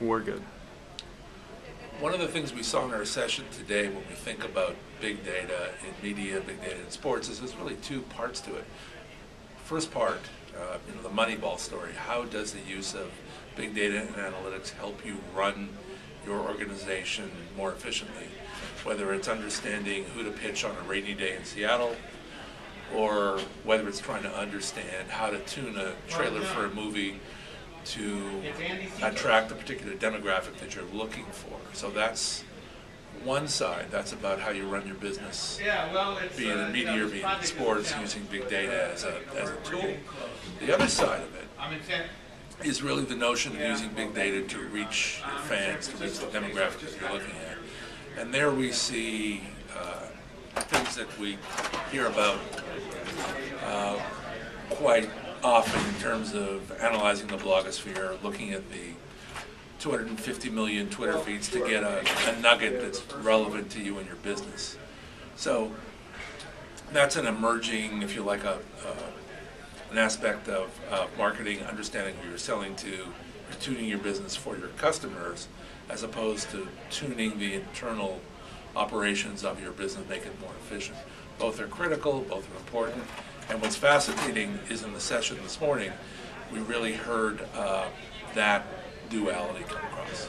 we're good. One of the things we saw in our session today when we think about big data in media, big data in sports, is there's really two parts to it. First part, uh, you know, the Moneyball story. How does the use of big data and analytics help you run your organization more efficiently? Whether it's understanding who to pitch on a rainy day in Seattle, or whether it's trying to understand how to tune a trailer for a movie to attract the particular demographic that you're looking for. So that's one side. That's about how you run your business, Yeah, well, it's. be uh, in media or this be it in sports, using big data as a, as a tool. The other side of it I'm is really the notion of using big data to reach your fans, to reach the demographic that you're looking at. And there we see uh, things that we hear about uh, quite often in terms of analyzing the blogosphere, looking at the 250 million Twitter feeds to get a, a nugget that's relevant to you and your business. So that's an emerging, if you like, a, an aspect of uh, marketing, understanding who you're selling to, tuning your business for your customers, as opposed to tuning the internal operations of your business, make it more efficient. Both are critical, both are important, and what's fascinating is in the session this morning, we really heard uh, that duality come across.